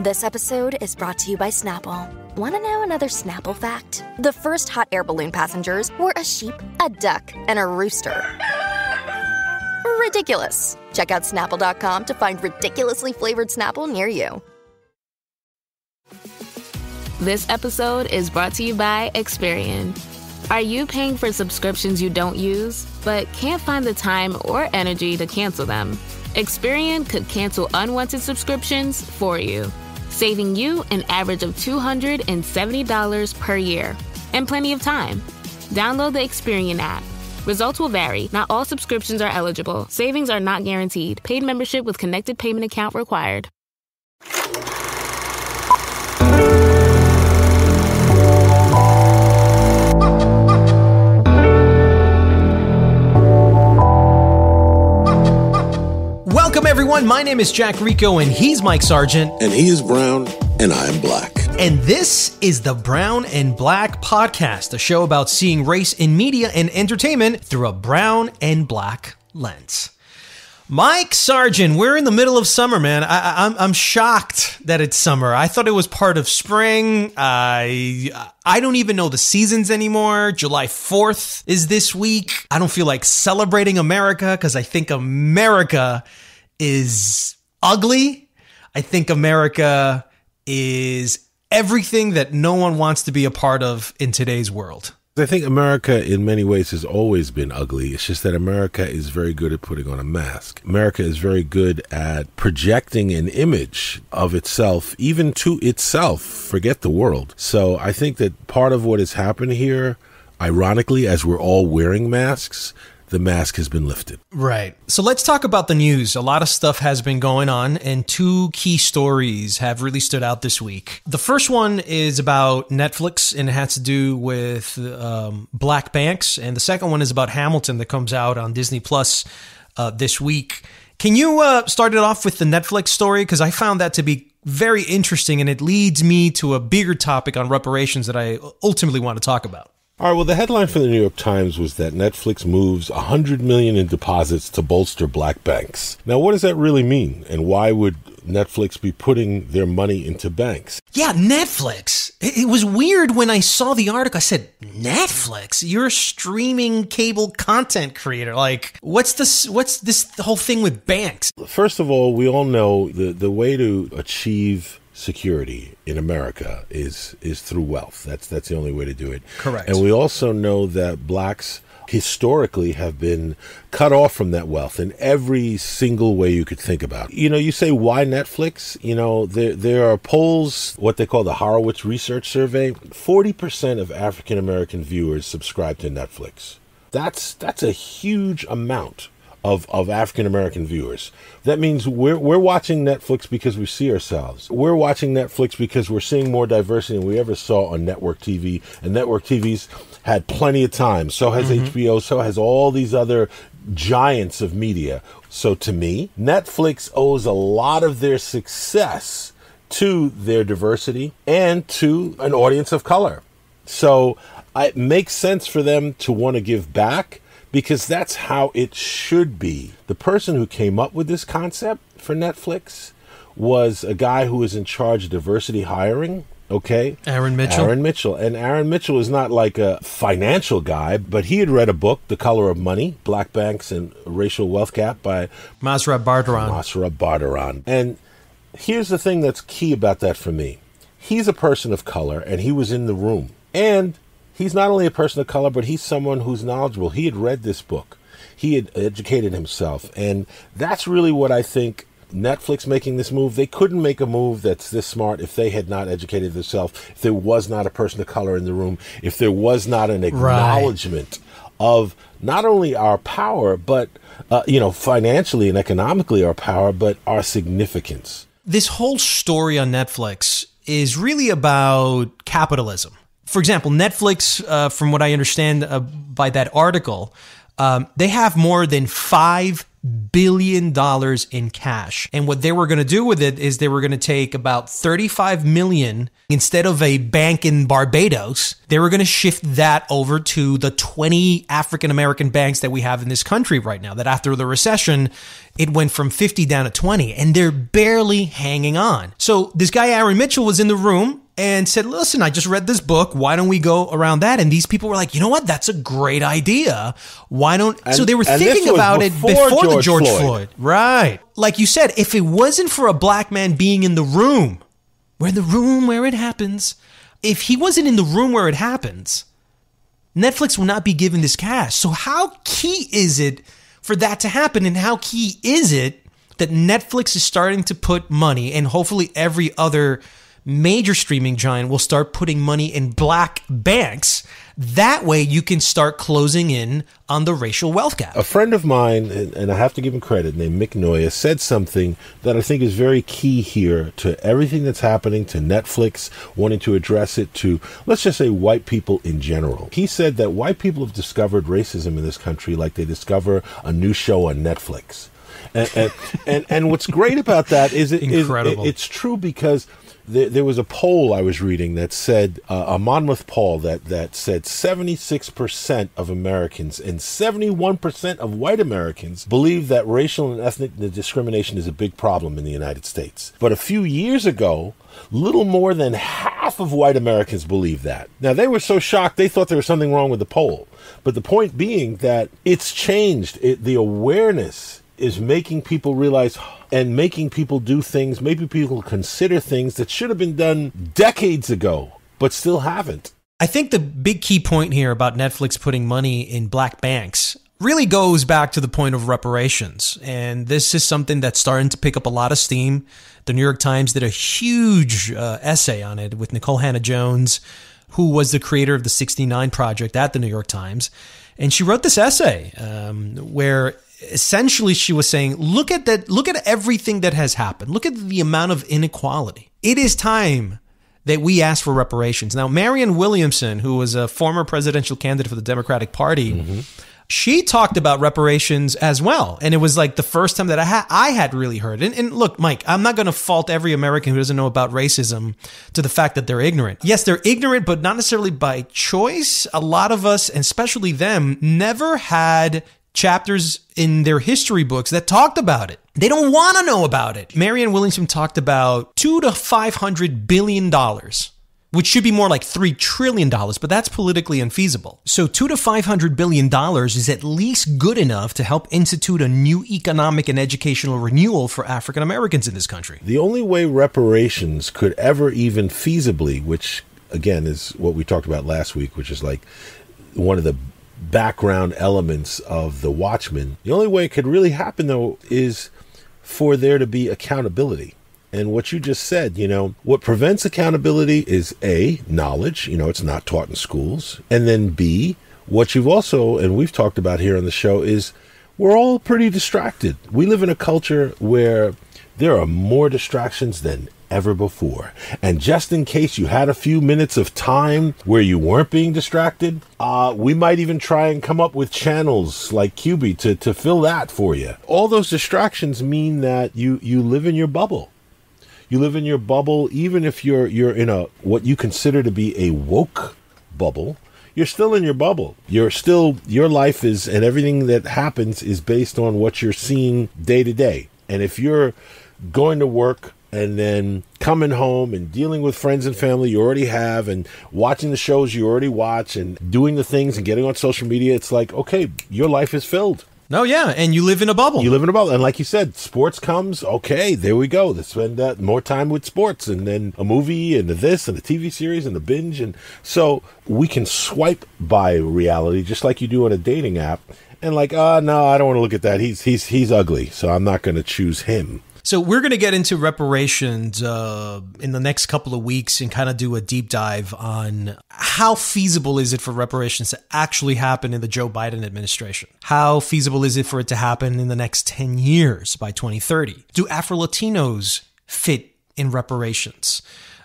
This episode is brought to you by Snapple. Want to know another Snapple fact? The first hot air balloon passengers were a sheep, a duck, and a rooster. Ridiculous. Check out snapple.com to find ridiculously flavored Snapple near you. This episode is brought to you by Experian. Are you paying for subscriptions you don't use, but can't find the time or energy to cancel them? Experian could cancel unwanted subscriptions for you, saving you an average of $270 per year and plenty of time. Download the Experian app. Results will vary. Not all subscriptions are eligible. Savings are not guaranteed. Paid membership with connected payment account required. Everyone. My name is Jack Rico, and he's Mike Sargent. And he is brown, and I am black. And this is the Brown and Black Podcast, a show about seeing race in media and entertainment through a brown and black lens. Mike Sargent, we're in the middle of summer, man. I, am I'm, I'm shocked that it's summer. I thought it was part of spring. I I don't even know the seasons anymore. July 4th is this week. I don't feel like celebrating America because I think America is ugly. I think America is everything that no one wants to be a part of in today's world. I think America, in many ways, has always been ugly. It's just that America is very good at putting on a mask. America is very good at projecting an image of itself, even to itself. Forget the world. So I think that part of what has happened here, ironically, as we're all wearing masks, the mask has been lifted. Right. So let's talk about the news. A lot of stuff has been going on, and two key stories have really stood out this week. The first one is about Netflix, and it has to do with um, black banks, and the second one is about Hamilton that comes out on Disney Plus uh, this week. Can you uh, start it off with the Netflix story? Because I found that to be very interesting, and it leads me to a bigger topic on reparations that I ultimately want to talk about. All right. Well, the headline for the New York Times was that Netflix moves 100 million in deposits to bolster black banks. Now, what does that really mean, and why would Netflix be putting their money into banks? Yeah, Netflix. It was weird when I saw the article. I said, "Netflix? You're a streaming cable content creator. Like, what's this? What's this whole thing with banks?" First of all, we all know the the way to achieve security in America is is through wealth. That's that's the only way to do it. Correct. And we also know that blacks historically have been cut off from that wealth in every single way you could think about. You know, you say why Netflix? You know, there there are polls, what they call the Horowitz Research Survey. Forty percent of African American viewers subscribe to Netflix. That's that's a huge amount of, of African American viewers. That means we're, we're watching Netflix because we see ourselves. We're watching Netflix because we're seeing more diversity than we ever saw on network TV. And network TV's had plenty of time. So has mm-hmm. HBO, so has all these other giants of media. So to me, Netflix owes a lot of their success to their diversity and to an audience of color. So it makes sense for them to want to give back because that's how it should be. The person who came up with this concept for Netflix was a guy who was in charge of diversity hiring. Okay. Aaron Mitchell. Aaron Mitchell. And Aaron Mitchell is not like a financial guy, but he had read a book, The Color of Money Black Banks and Racial Wealth Gap by Mehrsa Baradaran. Mehrsa Baradaran. And here's the thing that's key about that for me he's a person of color, and he was in the room. And he's not only a person of color, but he's someone who's knowledgeable. He had read this book, he had educated himself. And that's really what I think Netflix making this move, they couldn't make a move that's this smart if they had not educated themselves, if there was not a person of color in the room, if there was not an acknowledgement right. of not only our power, but, uh, you know, financially and economically our power, but our significance. This whole story on Netflix is really about capitalism for example, Netflix, uh, from what I understand uh, by that article, um, they have more than 5 billion dollars in cash. And what they were going to do with it is they were going to take about 35 million instead of a bank in Barbados, they were going to shift that over to the 20 African American banks that we have in this country right now. That after the recession, it went from 50 down to 20 and they're barely hanging on. So this guy Aaron Mitchell was in the room and said, Listen, I just read this book. Why don't we go around that? And these people were like, You know what? That's a great idea. Why don't. And, so they were thinking about it before George the George Floyd. Floyd. Right. Like you said, if it wasn't for a black man being in the room, where the room where it happens, if he wasn't in the room where it happens, Netflix will not be given this cash. So, how key is it for that to happen? And how key is it that Netflix is starting to put money and hopefully every other major streaming giant will start putting money in black banks. That way, you can start closing in on the racial wealth gap. A friend of mine, and I have to give him credit, named Mick Noya, said something that I think is very key here to everything that's happening, to Netflix wanting to address it, to let's just say white people in general. He said that white people have discovered racism in this country like they discover a new show on Netflix. And, and, and, and, what's great about that is, it, is it, it's true because there, there, was a poll I was reading that said uh, a Monmouth poll that that said 76% of Americans and 71% of white Americans believe that racial and ethnic discrimination is a big problem in the United States. But a few years ago, little more than half of white Americans believe that. Now they were so shocked they thought there was something wrong with the poll. But the point being that it's changed. It, the awareness is making people realize and making people do things, maybe people consider things that should have been done decades ago, but still haven't. I think the big key point here about Netflix putting money in black banks really goes back to the point of reparations. And this is something that's starting to pick up a lot of steam. The New York Times did a huge uh, essay on it with Nikole Hannah-Jones, who was the creator of the 69 Project at the New York Times. And she wrote this essay um, where essentially she was saying look at that look at everything that has happened. Look at the amount of inequality. It is time that we ask for reparations. Now marianne williamson who was a former presidential candidate for the democratic party mm-hmm. she talked about reparations as well. And it was like the first time that i had i had really heard. And, and look mike i'm not going to fault every american who doesn't know about racism to the fact that they're ignorant. Yes they're ignorant but not necessarily by choice. A lot of us and especially them never had chapters in their history books that talked about it. They don't want to know about it. Marianne Williamson talked about two to five hundred billion dollars, which should be more like three trillion dollars, but that's politically unfeasible. So two to five hundred billion dollars is at least good enough to help institute a new economic and educational renewal for African Americans in this country. The only way reparations could ever even feasibly, which again is what we talked about last week, which is like one of the background elements of the Watchmen. The only way it could really happen, though, is for there to be accountability. And what you just said, you know, what prevents accountability is A, knowledge, you know, it's not taught in schools. And then B, what you've also, and we've talked about here on the show, is we're all pretty distracted. We live in a culture where there are more distractions than ever before. And just in case you had a few minutes of time where you weren't being distracted, uh, we might even try and come up with channels like Quibi to, to fill that for you. All those distractions mean that you, you live in your bubble. You live in your bubble, even if you're you're in a what you consider to be a woke bubble you're still in your bubble. You're still your life is and everything that happens is based on what you're seeing day to day. And if you're going to work and then coming home and dealing with friends and family you already have and watching the shows you already watch and doing the things and getting on social media it's like okay your life is filled no, oh, yeah, and you live in a bubble. You live in a bubble, and like you said, sports comes. Okay, there we go. Let's spend uh, more time with sports, and then a movie, and this, and a TV series, and a binge, and so we can swipe by reality just like you do on a dating app, and like, oh no, I don't want to look at that. He's he's he's ugly, so I'm not going to choose him. So we're going to get into reparations uh, in the next couple of weeks and kind of do a deep dive on how feasible is it for reparations to actually happen in the Joe Biden administration? How feasible is it for it to happen in the next 10 years by 2030? Do Afro Latinos fit in reparations?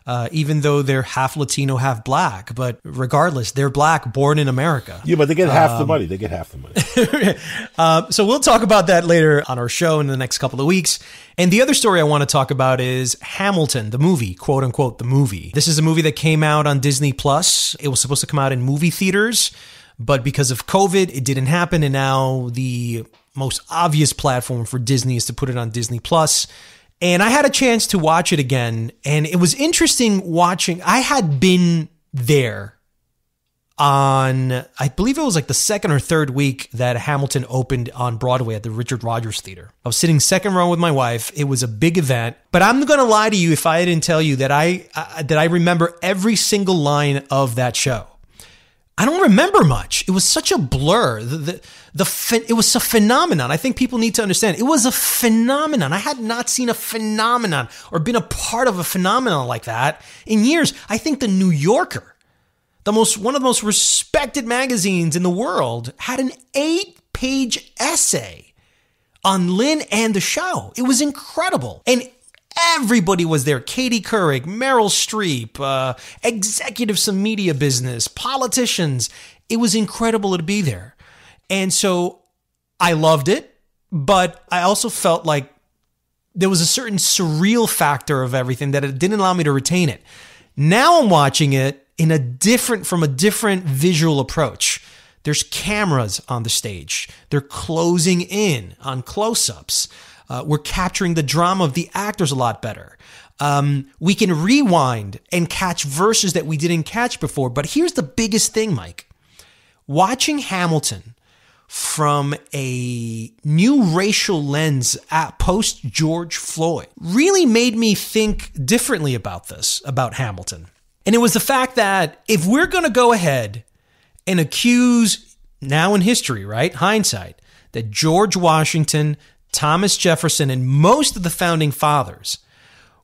Uh, even though they're half Latino, half black. But regardless, they're black, born in America. Yeah, but they get half um, the money. They get half the money. uh, so we'll talk about that later on our show in the next couple of weeks. And the other story I want to talk about is Hamilton, the movie, quote unquote, the movie. This is a movie that came out on Disney Plus. It was supposed to come out in movie theaters, but because of COVID, it didn't happen. And now the most obvious platform for Disney is to put it on Disney Plus. And I had a chance to watch it again, and it was interesting watching. I had been there on, I believe it was like the second or third week that Hamilton opened on Broadway at the Richard Rodgers Theater. I was sitting second row with my wife. It was a big event, but I'm going to lie to you if I didn't tell you that I uh, that I remember every single line of that show. I don't remember much. It was such a blur. The, the, the it was a phenomenon. I think people need to understand. It was a phenomenon. I had not seen a phenomenon or been a part of a phenomenon like that in years. I think the New Yorker, the most one of the most respected magazines in the world, had an eight-page essay on Lin and the show. It was incredible. And Everybody was there. Katie Couric, Meryl Streep, uh, executives of media business, politicians. It was incredible to be there. And so I loved it, but I also felt like there was a certain surreal factor of everything that it didn't allow me to retain it. Now I'm watching it in a different, from a different visual approach. There's cameras on the stage. They're closing in on close ups. Uh, we're capturing the drama of the actors a lot better. Um, we can rewind and catch verses that we didn't catch before. But here's the biggest thing, Mike. Watching Hamilton from a new racial lens at post George Floyd really made me think differently about this, about Hamilton. And it was the fact that if we're going to go ahead and accuse now in history, right? Hindsight, that George Washington Thomas Jefferson, and most of the founding fathers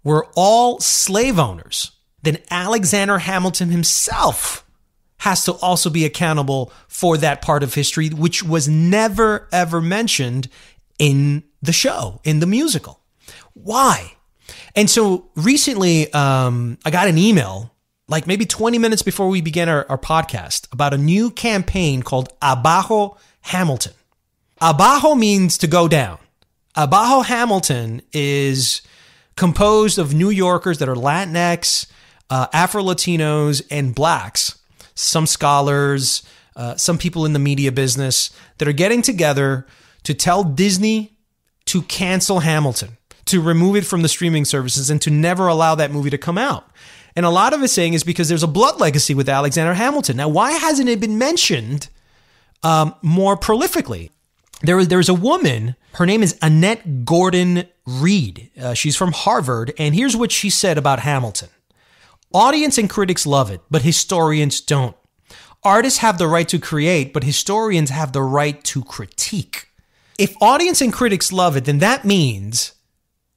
were all slave owners, then Alexander Hamilton himself has to also be accountable for that part of history, which was never ever mentioned in the show, in the musical. Why? And so recently, um, I got an email, like maybe 20 minutes before we began our, our podcast, about a new campaign called Abajo Hamilton. Abajo means to go down. Abajo Hamilton is composed of New Yorkers that are Latinx, uh, Afro Latinos, and blacks. Some scholars, uh, some people in the media business that are getting together to tell Disney to cancel Hamilton, to remove it from the streaming services, and to never allow that movie to come out. And a lot of it saying is because there's a blood legacy with Alexander Hamilton. Now, why hasn't it been mentioned um, more prolifically? There was there was a woman. Her name is Annette Gordon Reed. Uh, she's from Harvard, and here's what she said about Hamilton: Audience and critics love it, but historians don't. Artists have the right to create, but historians have the right to critique. If audience and critics love it, then that means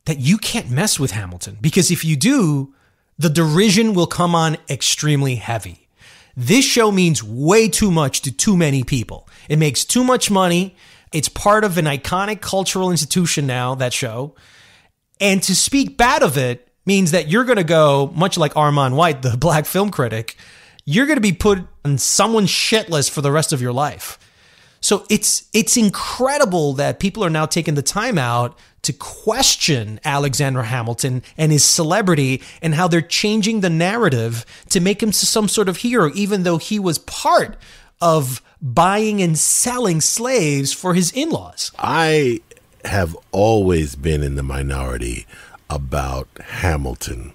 that you can't mess with Hamilton because if you do, the derision will come on extremely heavy. This show means way too much to too many people. It makes too much money. It's part of an iconic cultural institution now, that show. And to speak bad of it means that you're going to go, much like Armond White, the black film critic, you're going to be put on someone's shit list for the rest of your life. So it's it's incredible that people are now taking the time out to question Alexander Hamilton and his celebrity and how they're changing the narrative to make him some sort of hero, even though he was part of buying and selling slaves for his in laws. I have always been in the minority about Hamilton.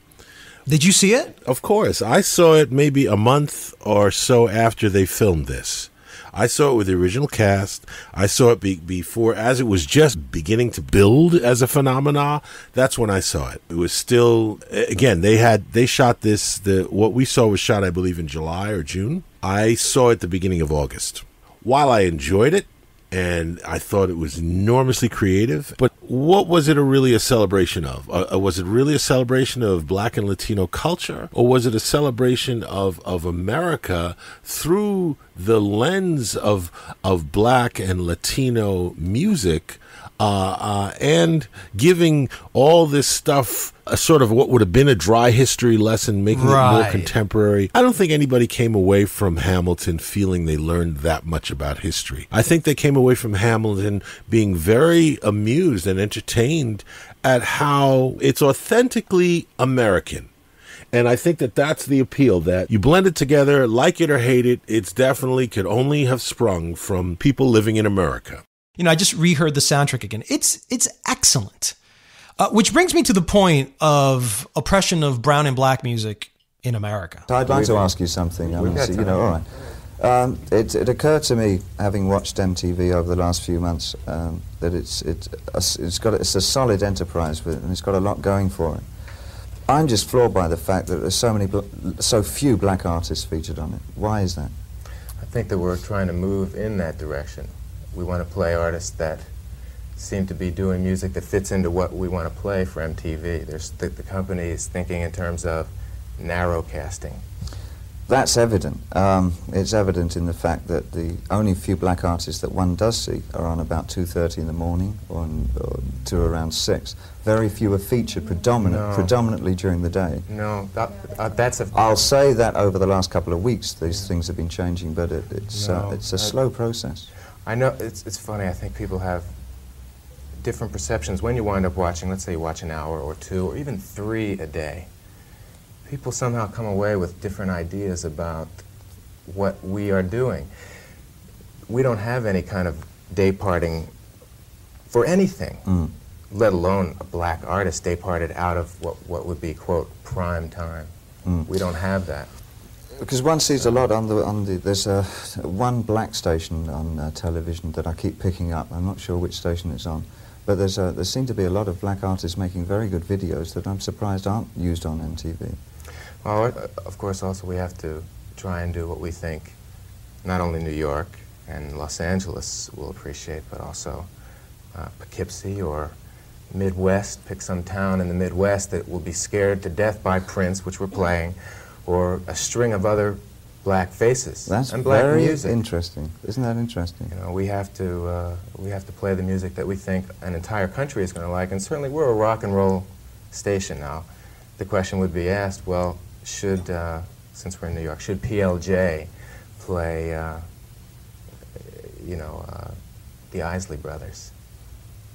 Did you see it? Of course. I saw it maybe a month or so after they filmed this. I saw it with the original cast. I saw it be- before, as it was just beginning to build as a phenomena. That's when I saw it. It was still, again, they had, they shot this, the, what we saw was shot, I believe, in July or June. I saw it the beginning of August. While I enjoyed it, and I thought it was enormously creative. But what was it a really a celebration of? Uh, uh, was it really a celebration of Black and Latino culture, or was it a celebration of of America through the lens of of Black and Latino music? Uh, uh, and giving all this stuff a sort of what would have been a dry history lesson, making right. it more contemporary. I don't think anybody came away from Hamilton feeling they learned that much about history. I think they came away from Hamilton being very amused and entertained at how it's authentically American. And I think that that's the appeal that you blend it together, like it or hate it, it's definitely could only have sprung from people living in America. You know, I just reheard the soundtrack again. It's it's excellent. Uh, which brings me to the point of oppression of brown and black music in America. I'd like to ask you something. I mean, you know, all right. Um, it, it, occurred to me, having watched MTV over the last few months, um, that it's, it's, it's, got, it's a solid enterprise with, and it's got a lot going for it. I'm just floored by the fact that there's so, many so few black artists featured on it. Why is that? I think that we're trying to move in that direction we want to play artists that seem to be doing music that fits into what we want to play for MTV. There's the, the company is thinking in terms of narrow casting. That's evident. Um, it's evident in the fact that the only few black artists that one does see are on about 2.30 in the morning or, or to around 6. Very few are featured predominant, no. predominantly during the day. No, that, uh, that's a... I'll say that over the last couple of weeks these things have been changing, but it, it's, uh, no, uh, it's a slow process. I know it's, it's funny. I think people have different perceptions when you wind up watching, let's say you watch an hour or two or even three a day. People somehow come away with different ideas about what we are doing. We don't have any kind of day parting for anything, mm. let alone a black artist day parted out of what, what would be, quote, prime time. Mm. We don't have that. Because one sees a lot on the on the. There's a one black station on uh, television that I keep picking up. I'm not sure which station it's on, but there's a, there seem to be a lot of black artists making very good videos that I'm surprised aren't used on MTV. Well, of course, also we have to try and do what we think, not only New York and Los Angeles will appreciate, but also uh, Poughkeepsie or Midwest. Pick some town in the Midwest that will be scared to death by Prince, which we're playing or a string of other black faces That's and black very music. interesting. Isn't that interesting? You know, we have to uh, we have to play the music that we think an entire country is going to like, and certainly we're a rock and roll station now. The question would be asked: Well, should uh, since we're in New York, should PLJ play? Uh, you know, uh, the Isley Brothers?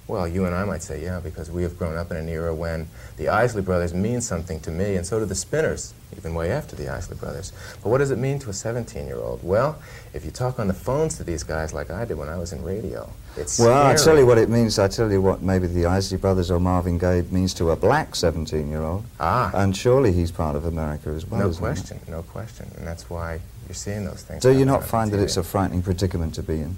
Well, you and I might say, yeah, because we have grown up in an era when the Isley Brothers mean something to me, and so do the Spinners, even way after the Isley Brothers. But what does it mean to a 17-year-old? Well, if you talk on the phones to these guys like I did when I was in radio, it's Well, i tell you what it means. I tell you what maybe the Isley Brothers or Marvin Gaye means to a black 17-year-old. Ah. And surely he's part of America as well, No question, no question. And that's why you're seeing those things. Do you not find that it's a frightening predicament to be in?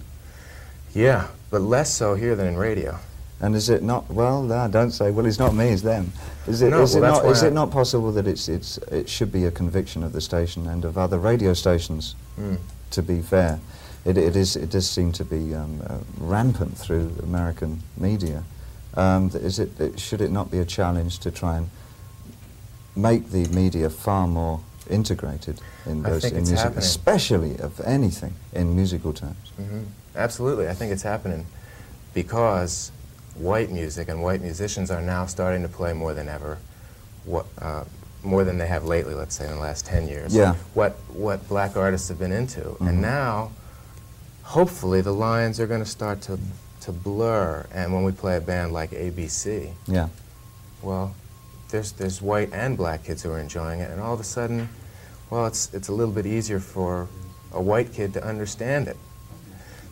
Yeah, but less so here than in radio. And is it not? Well, no, don't say. Well, it's not me. It's them. Is it? No, is well, it not? Is it not possible that it's it's it should be a conviction of the station and of other radio stations? Mm. To be fair, it it is it does seem to be um, uh, rampant through American media. Um, is it, it should it not be a challenge to try and make the media far more integrated in those in music, happening. especially of anything in musical terms? Mm -hmm. Absolutely, I think it's happening because white music, and white musicians are now starting to play more than ever, what, uh, more than they have lately, let's say, in the last 10 years. Yeah. What, what black artists have been into. Mm -hmm. And mm-hmm. now, hopefully, the lines are going to start to, to blur. And when we play a band like ABC, yeah. well, there's, there's white and black kids who are enjoying it. And all of a sudden, well, it's, it's a little bit easier for a white kid to understand it.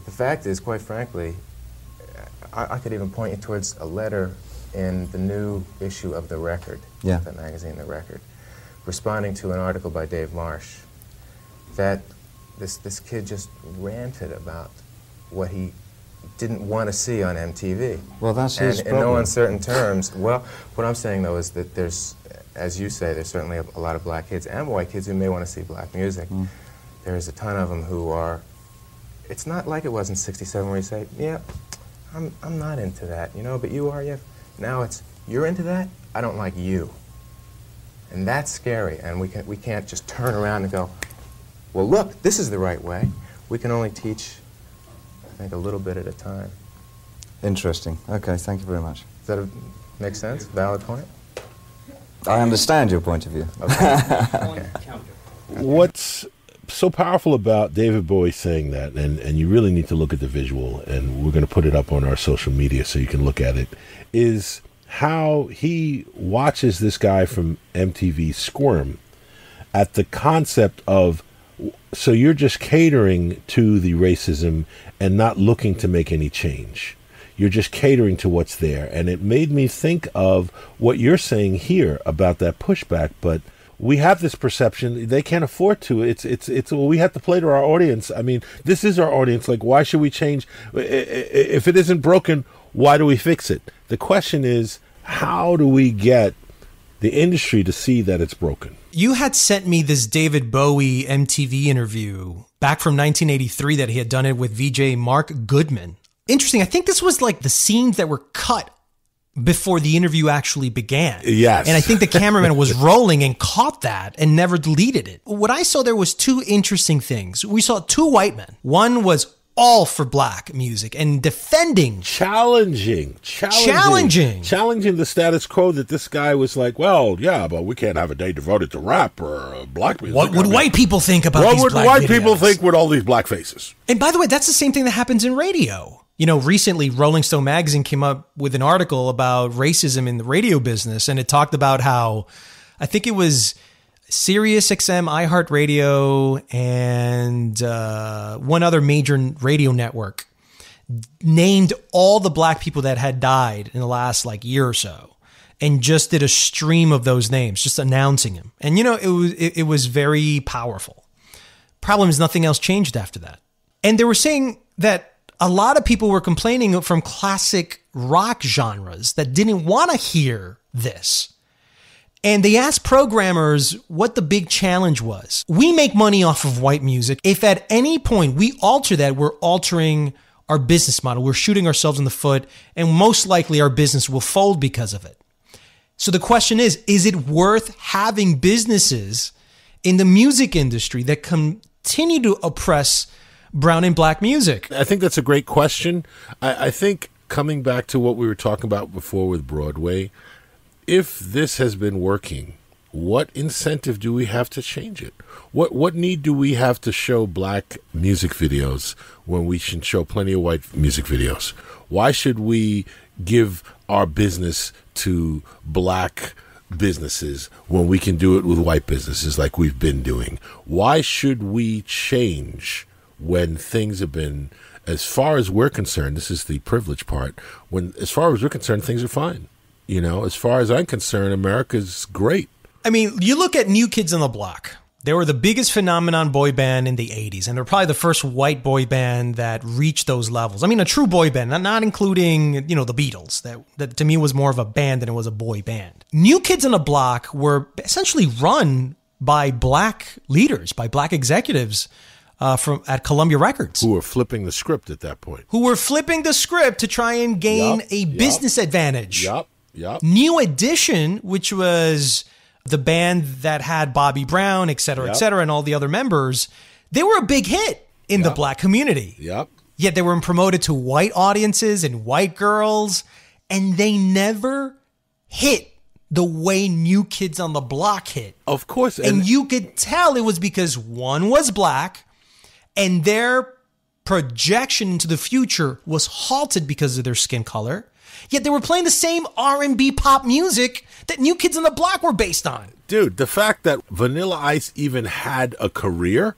The fact is, quite frankly, I, I, could even point you towards a letter in the new issue of The Record, yeah. that magazine, The Record, responding to an article by Dave Marsh that this, this kid just ranted about what he didn't want to see on MTV. Well, that's and his in no uncertain terms. Well, what I'm saying though is that there's, as you say, there's certainly a, a lot of black kids and white kids who may want to see black music. Mm. There's a ton of them who are. It's not like it was in '67 where you say, "Yeah, I'm, I'm not into that, you know, but you are, you now it's, you're into that, I don't like you. And that's scary, and we, can, we can't just turn around and go, well, look, this is the right way. We can only teach, I think, a little bit at a time. Interesting. Okay, thank you very much. Does that a, make sense? Valid point? I understand your point of view. Okay. What's so powerful about David Bowie saying that, and, and you really need to look at the visual, and we're going to put it up on our social media so you can look at it, is how he watches this guy from MTV squirm at the concept of so you're just catering to the racism and not looking to make any change. You're just catering to what's there. And it made me think of what you're saying here about that pushback, but we have this perception. They can't afford to. It's it's it's well, we have to play to our audience. I mean this is our audience. Like why should we change? If it isn't broken why do we fix it? The question is how do we get the industry to see that it's broken? You had sent me this david bowie mtv interview back from 1983 that he had done it with vj mark goodman. Interesting. I think this was like the scenes that were cut before the interview actually began. Yes. And I think the cameraman was rolling and caught that and never deleted it. What I saw there was two interesting things. We saw two white men. One was all for black music and defending challenging challenging challenging challenging the status quo that this guy was like well yeah but we can't have a day devoted to rap or black music what would I mean, white people think about what would white videos? people think with all these black faces and by the way that's the same thing that happens in radio you know, recently Rolling Stone magazine came up with an article about racism in the radio business, and it talked about how I think it was Sirius XM, iHeartRadio, and uh, one other major radio network named all the black people that had died in the last like year or so and just did a stream of those names just announcing them. And you know it was it, it was very powerful. Problem is nothing else changed after that. And they were saying that a lot of people were complaining from classic rock genres that didn't want to hear this. And they asked programmers what the big challenge was. We make money off of white music. If at any point we alter that, we're altering our business model. We're shooting ourselves in the foot, and most likely our business will fold because of it. So the question is is it worth having businesses in the music industry that continue to oppress brown and black music? I think that's a great question. I, I, think coming back to what we were talking about before with Broadway, if this has been working, what incentive do we have to change it? What what need do we have to show black music videos when we should show plenty of white music videos? Why should we give our business to black businesses when we can do it with white businesses like we've been doing? Why should we change when things have been as far as we're concerned, this is the privilege part. When as far as we're concerned, things are fine. You know, as far as I'm concerned, America's great. I mean, you look at New Kids on the Block. They were the biggest phenomenon boy band in the 80s, and they're probably the first white boy band that reached those levels. I mean, a true boy band, not, not including, you know, the Beatles. That, that to me was more of a band than it was a boy band. New Kids on the Block were essentially run by black leaders, by black executives uh, from at Columbia Records, who were flipping the script at that point, who were flipping the script to try and gain yep, a yep, business advantage. Yep, yep. New Edition, which was the band that had Bobby Brown, et cetera, yep. et cetera, and all the other members, they were a big hit in the black community. Yep. Yet they were promoted to white audiences and white girls, and they never hit the way New Kids on the Block hit. Of course. And, and you could tell it was because one was black and their projection into the future was halted because of their skin color. Yet they were playing the same R&B pop music that New Kids on the Block were based on. Dude, the fact that Vanilla Ice even had a career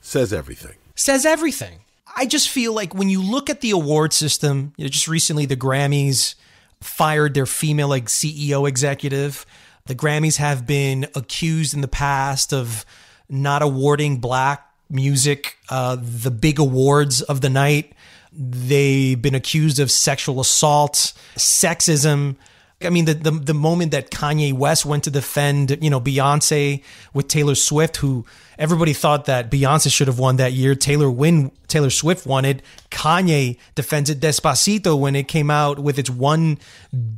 says everything. Says everything. I just feel like when you look at the award system, you know, just recently the Grammys fired their female like CEO executive. The Grammys have been accused in the past of not awarding black music, uh, the big awards of the night. They've been accused of sexual assault, sexism. I mean, the, the, the moment that Kanye West went to defend, you know, Beyonce with Taylor Swift, who everybody thought that Beyonce should have won that year. Taylor win, Taylor Swift won it. Kanye defended Despacito when it came out with its one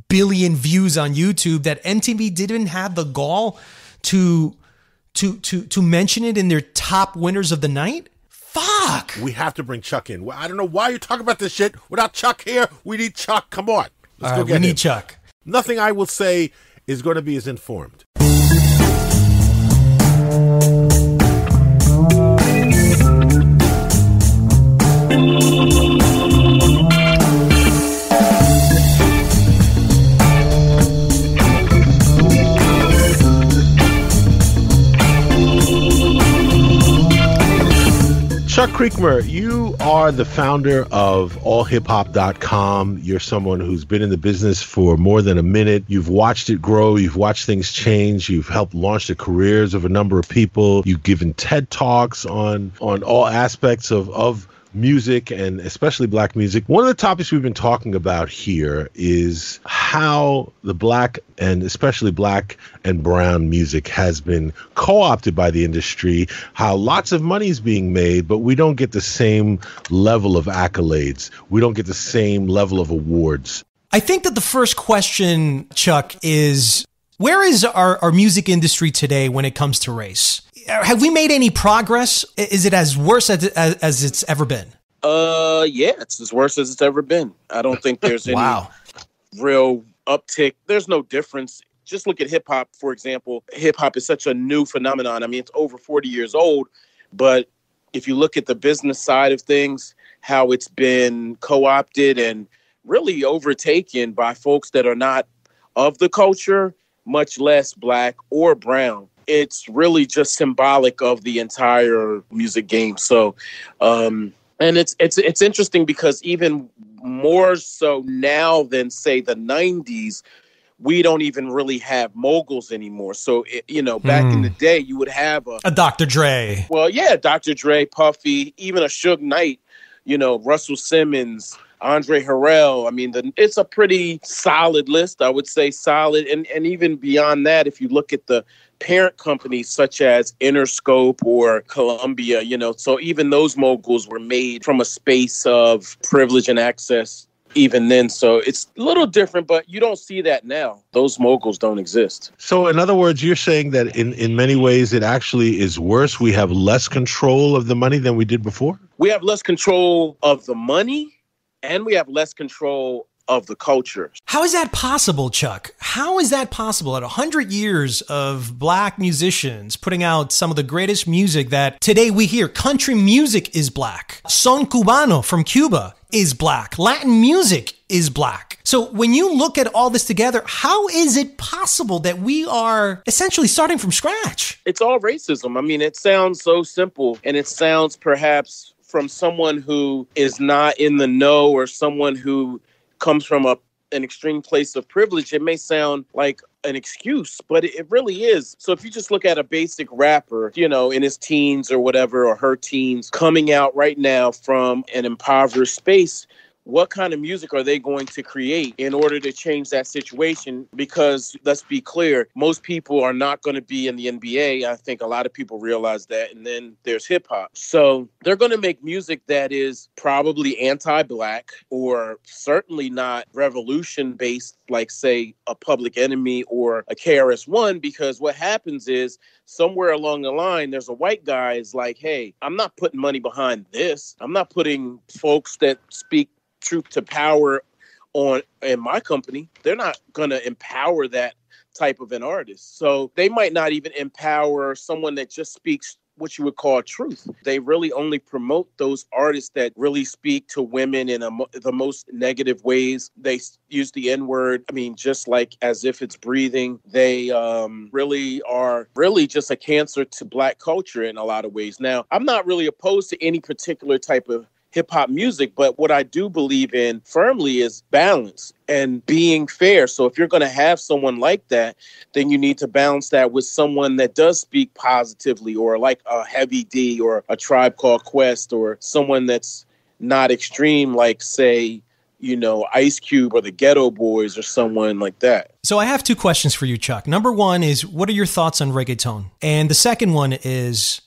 billion views on YouTube. That MTV didn't have the gall to to to to mention it in their top winners of the night Fuck. We have to bring Chuck in. I don't know why you're talking about this shit without Chuck here. We need Chuck. Come on. Let's All right, we need him. Chuck. Nothing I will say is going to be as informed. Chuck Creekmur, you are the founder of allhiphop.com. You're someone who's been in the business for more than a minute. You've watched it grow, you've watched things change, you've helped launch the careers of a number of people. You've given TED Talks on on all aspects of of music and especially black music. One of the topics we've been talking about here is how the black and especially black and brown music has been co opted by the industry, how lots of money is being made, but we don't get the same level of accolades. We don't get the same level of awards. I think that the first question, Chuck, is where is our, our music industry today when it comes to race? Have we made any progress? Is it as worse as, as, as it's ever been? Uh, yeah, it's as worse as it's ever been. I don't think there's any wow. real uptick. There's no difference. Just look at hip hop, for example. Hip hop is such a new phenomenon. I mean, it's over 40 years old, but if you look at the business side of things, how it's been co opted and really overtaken by folks that are not of the culture, much less black or brown it's really just symbolic of the entire music game. So, um, and it's it's it's interesting because even more so now than say the '90s, we don't even really have moguls anymore. So, it, you know, back in the hmm. day, you would have a, a Dr. Dre. Well, yeah, Dr. Dre, Puffy, even a Suge Knight. You know, Russell Simmons. Andre Harrell. I mean, the, it's a pretty solid list. I would say solid, and and even beyond that, if you look at the parent companies such as Interscope or Columbia, you know, so even those moguls were made from a space of privilege and access even then. So it's a little different, but you don't see that now. Those moguls don't exist. So, in other words, you're saying that in, in many ways it actually is worse. We have less control of the money than we did before? We have less control of the money and we have less control of the culture. How is that possible, Chuck? How is that possible at 100 years of black musicians putting out some of the greatest music that today we hear? Country music is black. Son cubano from Cuba is black. Latin music is black. So when you look at all this together, how is it possible that we are essentially starting from scratch? It's all racism. I mean, it sounds so simple and it sounds perhaps from someone who is not in the know or someone who comes from a an extreme place of privilege, it may sound like an excuse, but it really is. So if you just look at a basic rapper, you know, in his teens or whatever, or her teens, coming out right now from an impoverished space, what kind of music are they going to create in order to change that situation? Because let's be clear, most people are not going to be in the NBA. I think a lot of people realize that. And then there's hip hop. So they're going to make music that is probably anti black or certainly not revolution based, like, say, a public enemy or a KRS One, because what happens is somewhere along the line, there's a white guy is like, hey, I'm not putting money behind this. I'm not putting folks that speak truth to power on in my company they're not going to empower that type of an artist so they might not even empower someone that just speaks what you would call truth. They really only promote those artists that really speak to women in a, the most negative ways. They use the N word. I mean, just like as if it's breathing. They um, really are really just a cancer to black culture in a lot of ways. Now, I'm not really opposed to any particular type of hip hop music. But what I do believe in firmly is balance and being fair. So if you're going to have someone like that, then you need to balance that with someone that does speak positively, or like a Heavy D, or a Tribe Called Quest, or someone that's not extreme, like say. You know, Ice Cube or the Geto Boys or someone like that. So, I have two questions for you, Chuck. Number one is what are your thoughts on reggaeton? And the second one is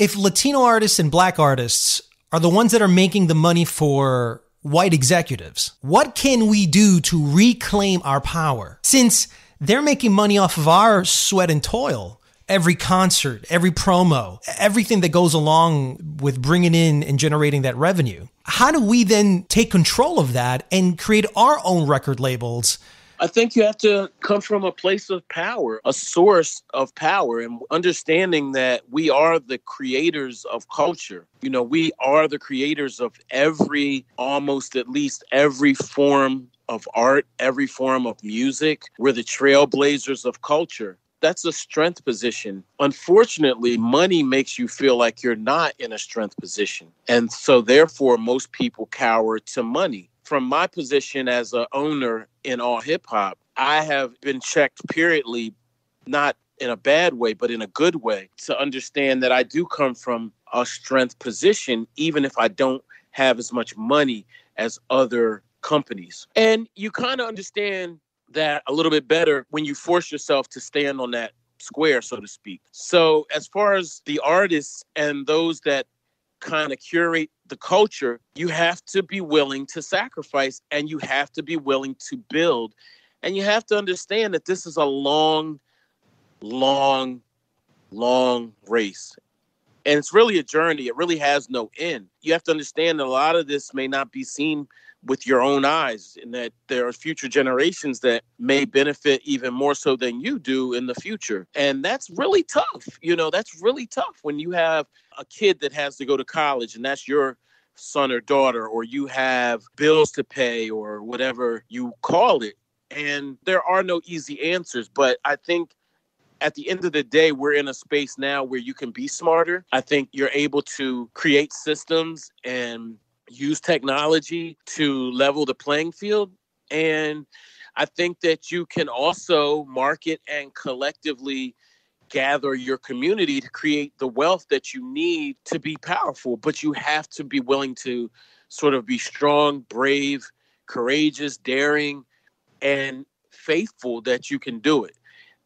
if Latino artists and black artists are the ones that are making the money for white executives. What can we do to reclaim our power? Since they're making money off of our sweat and toil, every concert, every promo, everything that goes along with bringing in and generating that revenue. How do we then take control of that and create our own record labels? I think you have to come from a place of power, a source of power, and understanding that we are the creators of culture. You know, we are the creators of every, almost at least every form of art, every form of music. We're the trailblazers of culture that's a strength position. Unfortunately, money makes you feel like you're not in a strength position. And so therefore most people cower to money. From my position as a owner in all hip hop, I have been checked periodly not in a bad way, but in a good way to understand that I do come from a strength position, even if I don't have as much money as other companies. And you kind of understand that a little bit better when you force yourself to stand on that square, so to speak. So, as far as the artists and those that kind of curate the culture, you have to be willing to sacrifice and you have to be willing to build. And you have to understand that this is a long, long, long race. And it's really a journey. It really has no end. You have to understand that a lot of this may not be seen with your own eyes and that there are future generations that may benefit even more so than you do in the future and that's really tough you know that's really tough when you have a kid that has to go to college and that's your son or daughter or you have bills to pay or whatever you call it and there are no easy answers but i think at the end of the day, we're in a space now where you can be smarter. I think you're able to create systems and use technology to level the playing field. And I think that you can also market and collectively gather your community to create the wealth that you need to be powerful. But you have to be willing to sort of be strong, brave, courageous, daring, and faithful that you can do it.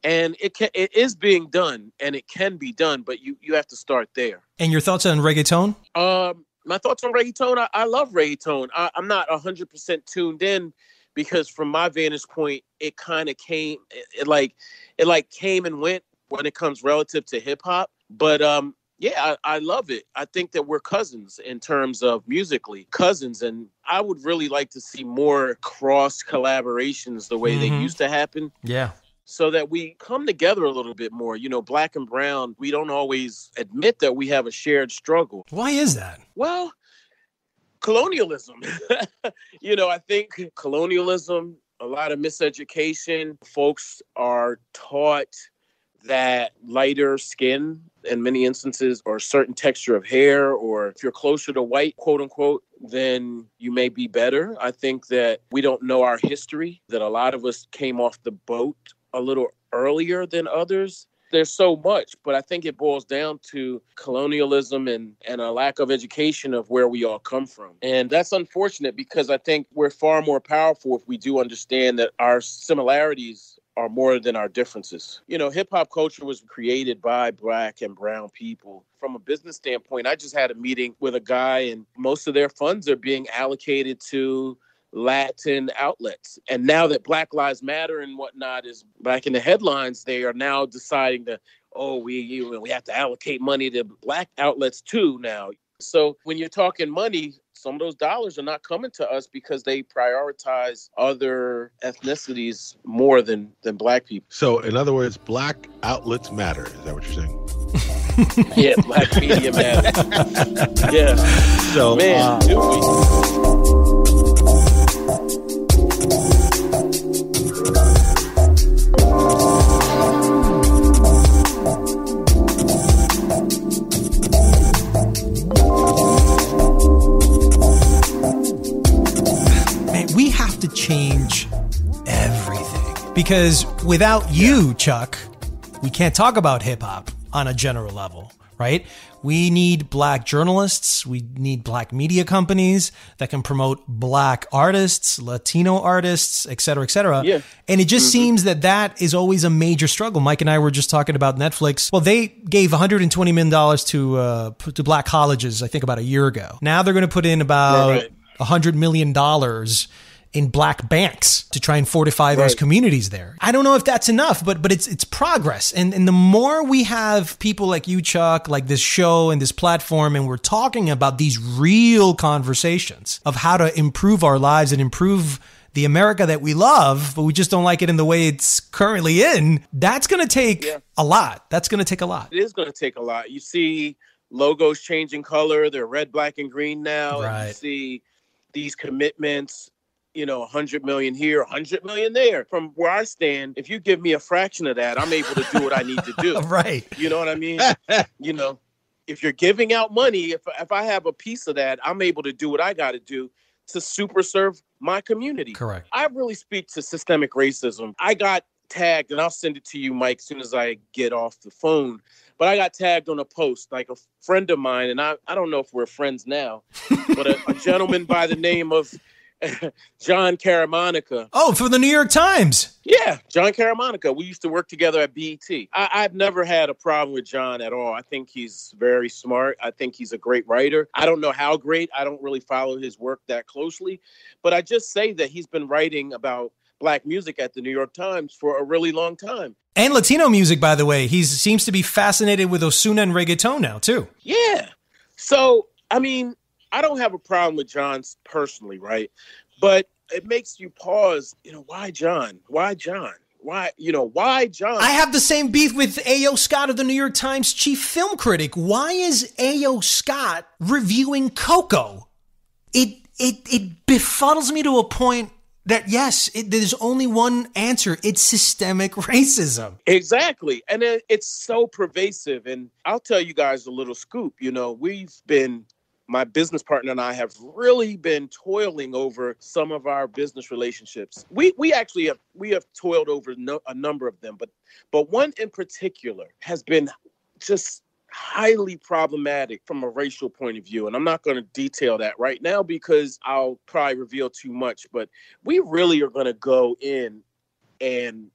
And it can, it is being done, and it can be done, but you you have to start there. And your thoughts on reggaeton? Um, my thoughts on reggaeton, I, I love reggaeton. I, I'm not 100% tuned in because from my vantage point, it kind of came, it, it, like, it like came and went when it comes relative to hip hop. But um, yeah, I, I, love it. I think that we're cousins in terms of musically cousins, and I would really like to see more cross collaborations the way mm-hmm. they used to happen. Yeah, so that we come together a little bit more. You know, black and brown, we don't always admit that we have a shared struggle. Why is that? Well, colonialism. you know, I think colonialism, a lot of miseducation. Folks are taught that lighter skin in many instances or certain texture of hair or if you're closer to white quote unquote then you may be better i think that we don't know our history that a lot of us came off the boat a little earlier than others. There's so much, but I think it boils down to colonialism and, and a lack of education of where we all come from. And that's unfortunate because I think we're far more powerful if we do understand that our similarities are more than our differences. You know, hip hop culture was created by black and brown people. From a business standpoint, I just had a meeting with a guy, and most of their funds are being allocated to Latin outlets. And now that Black Lives Matter and whatnot is back in the headlines, they are now deciding to, oh, we you, we have to allocate money to black outlets too now. So when you're talking money, some of those dollars are not coming to us because they prioritize other ethnicities more than than black people. So in other words, black outlets matter. Is that what you're saying? yeah, black media matter. yeah. So man, uh, Because without you, Chuck, we can't talk about hip hop on a general level, right? We need black journalists. We need black media companies that can promote black artists, Latino artists, et cetera, et cetera. Yeah. And it just mm-hmm. seems that that is always a major struggle. Mike and I were just talking about Netflix. Well, they gave $120 million to, uh, to black colleges, I think about a year ago. Now they're going to put in about right, right. $100 million in black banks to try and fortify those communities there. I don't know if that's enough, but but it's it's progress. And and the more we have people like you, Chuck, like this show and this platform, and we're talking about these real conversations of how to improve our lives and improve the America that we love, but we just don't like it in the way it's currently in, that's gonna take Yeah. a lot. That's gonna take a lot. It is going to take a lot. You see logos changing color; they're red, black, and green now. And Right. you see these commitments. You know, 100 million here, 100 million there. From where I stand, if you give me a fraction of that, I'm able to do what I need to do. Right. You know what I mean? you know, if you're giving out money, if if I have a piece of that, I'm able to do what I got to do to super serve my community. Correct. I really speak to systemic racism. I got tagged, and I'll send it to you, Mike, as soon as I get off the phone. But I got tagged on a post, like a friend of mine, and I, I don't know if we're friends now, but a, a gentleman by the name of Jon Caramanica. Oh, for the New York Times. Yeah, Jon Caramanica. We used to work together at BET. I, I've never had a problem with John at all. I think he's very smart. I think he's a great writer. I don't know how great. I don't really follow his work that closely, but I just say that he's been writing about black music at the New York Times for a really long time. And Latino music, by the way. He seems to be fascinated with Ozuna and reggaeton now, too. Yeah. So, I mean, I don't have a problem with John's personally, right? But it makes you pause, you know, why John? Why John? Why, you know, why John? I have the same beef with A.O. Scott of the New York Times chief film critic. Why is A.O. Scott reviewing Coco? It it it befuddles me to a point that yes, it, there's only one answer. It's systemic racism. Exactly. And it, it's so pervasive. And I'll tell you guys a little scoop. You know, we've been, my business partner and I have really been toiling over some of our business relationships. We we actually have we have toiled over no, a number of them, but but one in particular has been just highly problematic from a racial point of view. And I'm not going to detail that right now because I'll probably reveal too much, but we really are going to go in and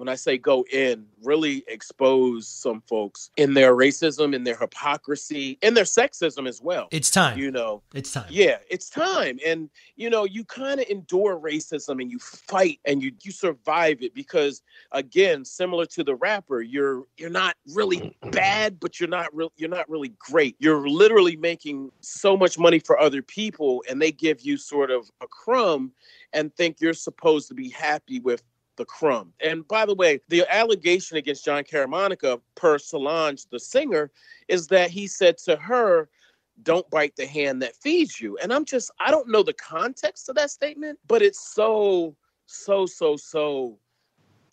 when I say go in, really expose some folks in their racism, in their hypocrisy, in their sexism as well. It's time. You know, it's time. yeah, it's time. And you know, you kind of endure racism and you fight and you you survive it because again, similar to the rapper, you're you're not really bad, but you're not real you're not really great. You're literally making so much money for other people and they give you sort of a crumb and think you're supposed to be happy with the crumb. And by the way, the allegation against Jon Caramanica per Solange, the singer, is that he said to her, don't bite the hand that feeds you. And I'm just, I don't know the context of that statement, but it's so, so, so, so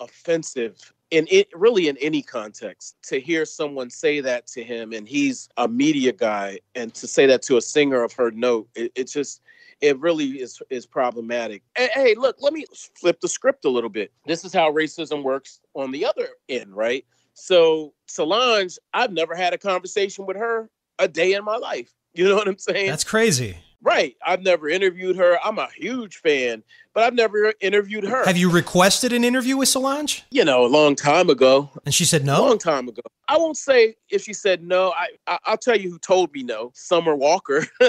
offensive in it really in any context to hear someone say that to him and he's a media guy and to say that to a singer of her note it, it just it really is is problematic. Hey, hey look let me flip the script a little bit. This is how racism works on the other end right? So solange i've never had a conversation with her a day in my life. You know what i'm saying? That's crazy. Right i've never interviewed her i'm a huge fan but i've never interviewed her Have you requested an interview with Solange? you know a long time ago And she said a no. long time ago. I won't say if she said no. I, I I'll tell you who told me no. Summer Walker.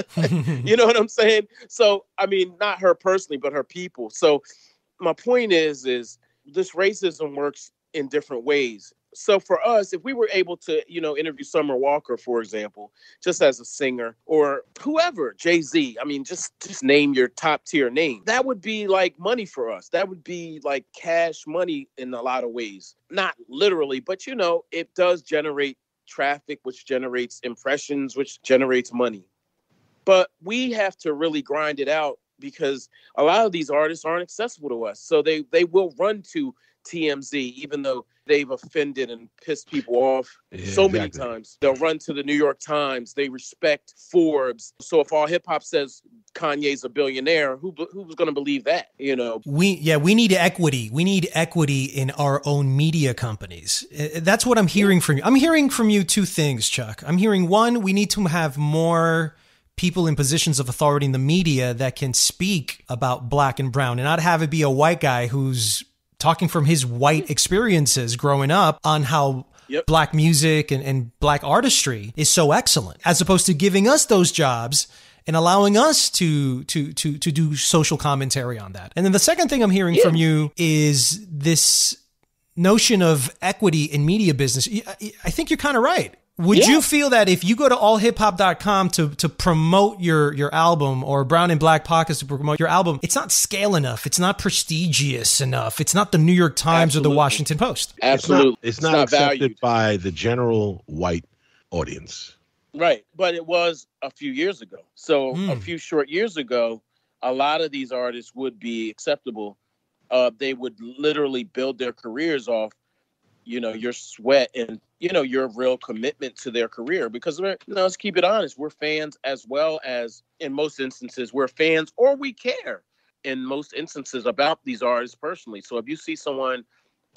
you know what I'm saying? So I mean, not her personally, but her people. So my point is, is this racism works in different ways. So for us, if we were able to, you know, interview Summer Walker, for example, just as a singer, or whoever, Jay Z, I mean, just just name your top tier name. That would be like money for us. That would be like cash money in a lot of ways. Not literally, but you know, it does generate traffic, which generates impressions, which generates money. But we have to really grind it out because a lot of these artists aren't accessible to us. So they they will run to TMZ, even though they've offended and pissed people off Yeah, so many times. They'll run to the New York Times. They respect Forbes. So if all hip hop says Kanye's a billionaire, who who's going to believe that? You know, We yeah, we need equity. We need equity in our own media companies. Uh, That's what I'm hearing from you. I'm hearing from you two things, Chuck. I'm hearing one, we need to have more people in positions of authority in the media that can speak about black and brown and not have it be a white guy who's talking from his white hmm. experiences growing up on how Yep. black music and, and black artistry is so excellent, as opposed to giving us those jobs and allowing us to to to to do social commentary on that. And then the second thing I'm hearing Yeah. from you is this notion of equity in media business. I I think you're kind of right. Would Yeah. you feel that if you go to allhiphop.com to to promote your your album or Brown and Black Podcast to promote your album, it's not scale enough, it's not prestigious enough, it's not the New York Times or the Washington Post. Absolutely. It's not, it's not, accepted valued. by the general white audience. Right. But it was a few years ago. So a Hmm. few short years ago, a lot of these artists would be acceptable. Uh, they would literally build their careers off, you know, your sweat and, you know, your real commitment to their career. Because, we're, you know, let's keep it honest. We're fans as well as, in most instances, we're fans or we care in most instances about these artists personally. So if you see someone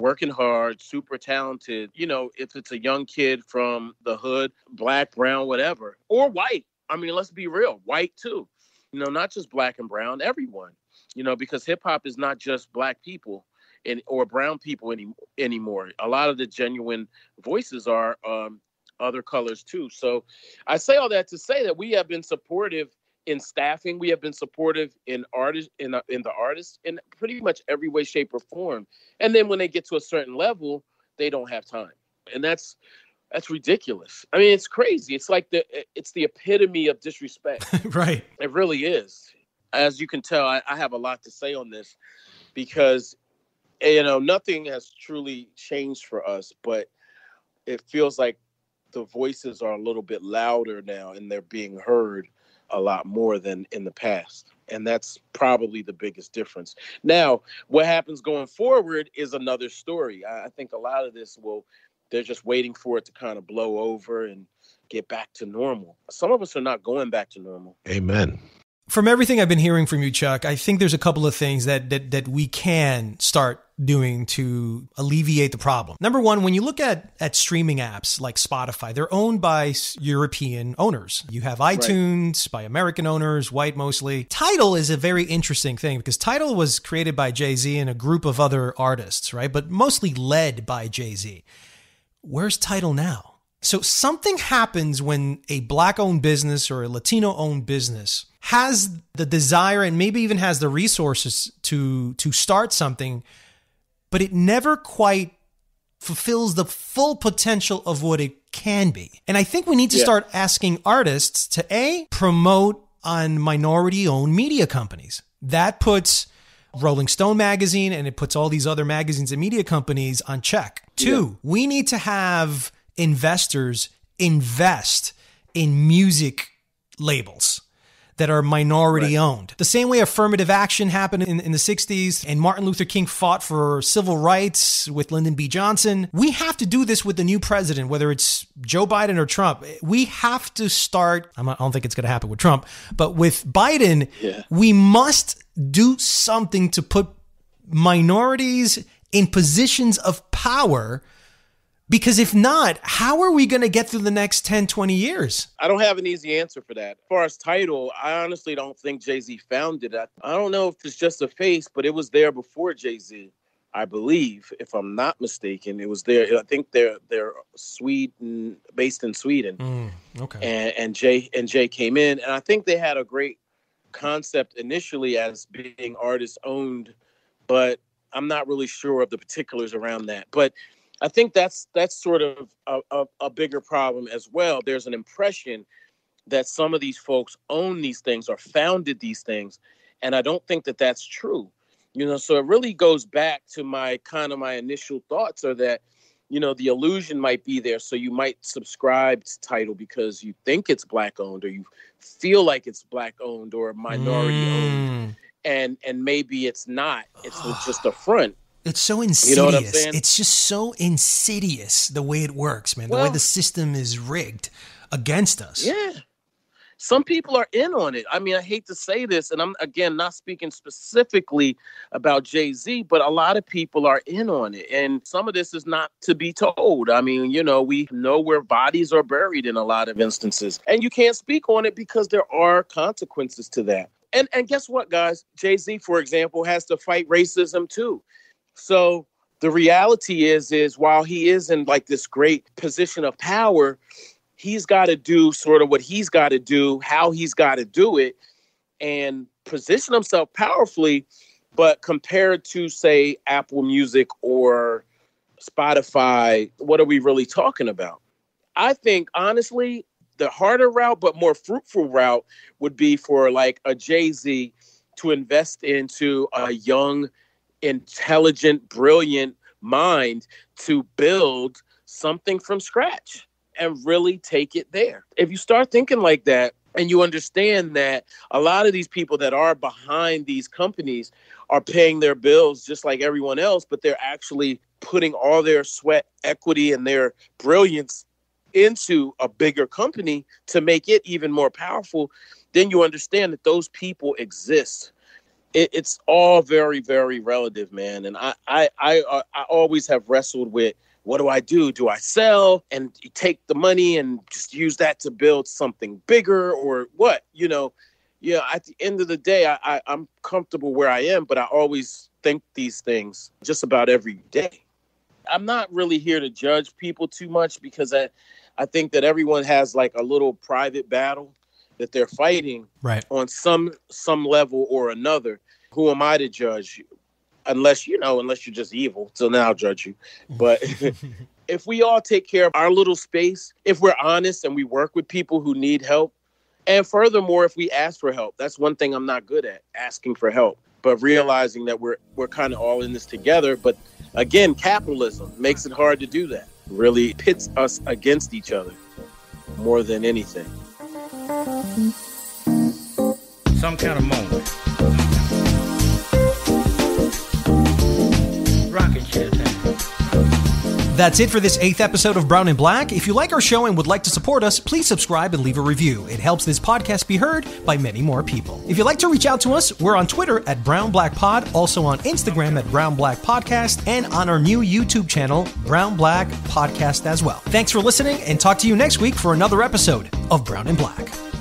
working hard, super talented, you know, if it's a young kid from the hood, black, brown, whatever, or white. I mean, let's be real, white too. You know, not just black and brown, everyone. You know, because hip hop is not just black people and or brown people any, anymore. A lot of the genuine voices are um, other colors too. So I say all that to say that we have been supportive in staffing. We have been supportive in artists in in the artists in pretty much every way, shape, or form. And then when they get to a certain level, they don't have time, and that's that's ridiculous. I mean, it's crazy. It's like the it's the epitome of disrespect. right. It really is. As you can tell, I, I have a lot to say on this because you know nothing has truly changed for us, but it feels like the voices are a little bit louder now and they're being heard a lot more than in the past. And that's probably the biggest difference. Now, what happens going forward is another story. I, I think a lot of this will, they're just waiting for it to kind of blow over and get back to normal. Some of us are not going back to normal. Amen. From everything I've been hearing from you, Chuck, I think there's a couple of things that that that we can start doing to alleviate the problem. Number one, when you look at at streaming apps like Spotify, they're owned by European owners. You have iTunes by American owners, white mostly. Tidal is a very interesting thing because Tidal was created by Jay Z and a group of other artists, right? But mostly led by Jay Z. Where's Tidal now? So something happens when a black owned business or a Latino owned business has the desire and maybe even has the resources to to start something, but it never quite fulfills the full potential of what it can be. And I think we need to Yeah. start asking artists to A, promote on minority owned media companies. That puts Rolling Stone magazine and it puts all these other magazines and media companies on check. Two, we need to have investors invest in music labels that are minority owned. The same way affirmative action happened in, in the 60s and Martin Luther King fought for civil rights with Lyndon B. Johnson. We have to do this with the new president, whether it's Joe Biden or Trump. We have to start, I don't think it's going to happen with Trump, but with Biden, Yeah. we must do something to put minorities in positions of power. Because if not, how are we going to get through the next 10, 20 years? I don't have an easy answer for that. As far as Tidal, I honestly don't think Jay Z founded it. I, don't know if it's just a face, but it was there before Jay Z. I believe, if I'm not mistaken, it was there. I think they're they're Sweden, based in Sweden, hmm, okay. and and Jay and Jay came in, and I think they had a great concept initially as being artist owned, but I'm not really sure of the particulars around that. But I think that's that's sort of a, a, a bigger problem as well. There's an impression that some of these folks own these things or founded these things, and I don't think that that's true. You know, so it really goes back to my kind of my initial thoughts are that you know the illusion might be there so you might subscribe to Tidal because you think it's black owned or you feel like it's black owned or minority owned Mm. and and maybe it's not it's just a front It's so insidious. You know what I'm saying? It's just so insidious the way it works, man. The way the system is rigged against us. Yeah. Some people are in on it. I mean, I hate to say this, and I'm again not speaking specifically about Jay Z, but a lot of people are in on it. And some of this is not to be told. I mean, you know, we know where bodies are buried in a lot of instances, and you can't speak on it because there are consequences to that. And and guess what, guys? Jay Z, for example, has to fight racism too. So the reality is, is while he is in like this great position of power, he's got to do sort of what he's got to do, how he's got to do it, and position himself powerfully. But compared to, say, Apple Music or Spotify, what are we really talking about? I think, honestly, the harder route, but more fruitful route would be for like a Jay Z to invest into a young, intelligent, brilliant mind to build something from scratch and really take it there. If you start thinking like that, and you understand that a lot of these people that are behind these companies are paying their bills just like everyone else, but they're actually putting all their sweat, equity, and their brilliance into a bigger company to make it even more powerful, then you understand that those people exist. It, it's all very, very relative, man. And I, I, I, uh, I always have wrestled with what do I do? Do I sell and take the money and just use that to build something bigger or what? You know, yeah, at the end of the day, I, I, I'm comfortable where I am, but I always think these things just about every day. I'm not really here to judge people too much because I, I think that everyone has like a little private battle that they're fighting right. on some some level or another. Who am I to judge? unless you know, unless you're just evil. So now I'll judge you. But if we all take care of our little space, if we're honest and we work with people who need help, and furthermore, if we ask for help, that's one thing I'm not good at asking for help. But realizing that we're we're kind of all in this together. But again, capitalism makes it hard to do that. Really pits us against each other more than anything. Some kind of moment That's it for this eighth episode of Brown and Black. If you like our show and would like to support us, please subscribe and leave a review. It helps this podcast be heard by many more people. If you'd like to reach out to us, we're on Twitter at Brown Black Pod, also on Instagram at Brown Black Podcast, and on our new YouTube channel, Brown Black Podcast as well. Thanks for listening, and talk to you next week for another episode of Brown and Black.